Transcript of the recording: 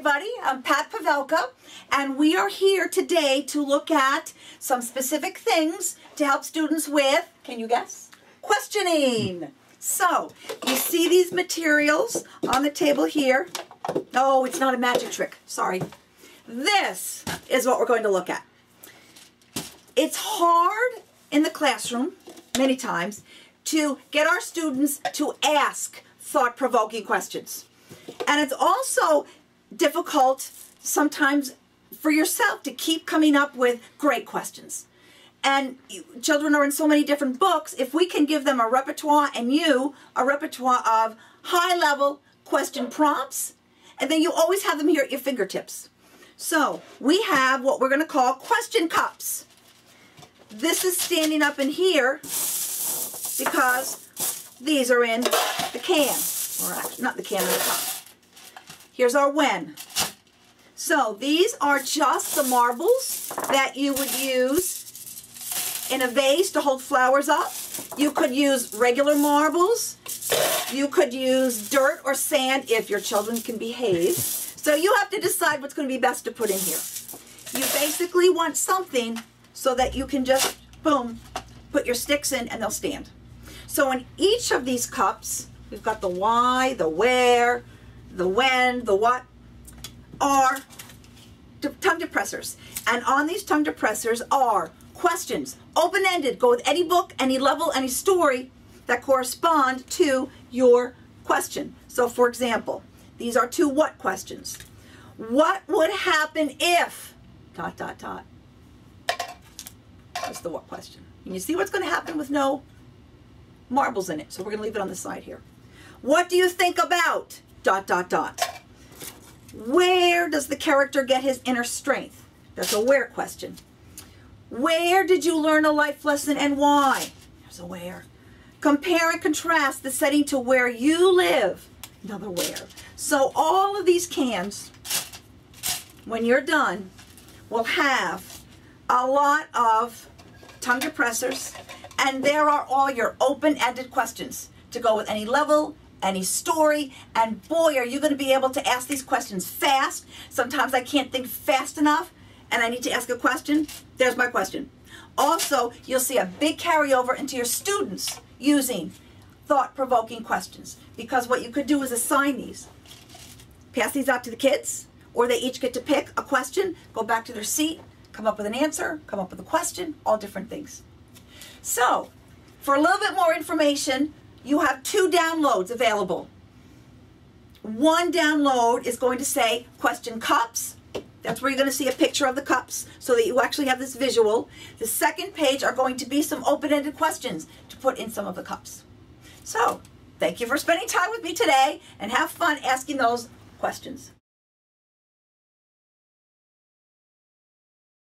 everybody. I'm Pat Pavelka, and we are here today to look at some specific things to help students with, can you guess? Questioning. So, you see these materials on the table here. Oh, it's not a magic trick. Sorry. This is what we're going to look at. It's hard in the classroom, many times, to get our students to ask thought-provoking questions. And it's also difficult sometimes for yourself to keep coming up with great questions. And children are in so many different books. If we can give them a repertoire and you a repertoire of high level question prompts, and then you always have them here at your fingertips. So we have what we're going to call question cups. This is standing up in here because these are in the can, or actually not the can, the cup. Here's our when. So these are just the marbles that you would use in a vase to hold flowers up. You could use regular marbles. You could use dirt or sand if your children can behave. So you have to decide what's going to be best to put in here. You basically want something so that you can just, boom, put your sticks in and they'll stand. So in each of these cups, we've got the why, the where, the when, the what, are tongue depressors. And on these tongue depressors are questions, open-ended, go with any book, any level, any story that correspond to your question. So for example, these are two what questions. What would happen if, dot, dot, dot. That's the what question. And you see what's going to happen with no marbles in it. So we're going to leave it on the side here. What do you think about? Dot, dot, dot. Where does the character get his inner strength? That's a where question. Where did you learn a life lesson and why? There's a where. Compare and contrast the setting to where you live. Another where. So all of these cans, when you're done, will have a lot of tongue depressors, and there are all your open-ended questions to go with any level, any story, and boy, are you going to be able to ask these questions fast. Sometimes I can't think fast enough, and I need to ask a question. There's my question. Also, you'll see a big carryover into your students using thought-provoking questions, because what you could do is assign these. Pass these out to the kids, or they each get to pick a question, go back to their seat, come up with an answer, come up with a question, all different things. So, for a little bit more information, you have two downloads available. One download is going to say question cups. That's where you're going to see a picture of the cups so that you actually have this visual. The second page are going to be some open-ended questions to put in some of the cups. So, thank you for spending time with me today and have fun asking those questions.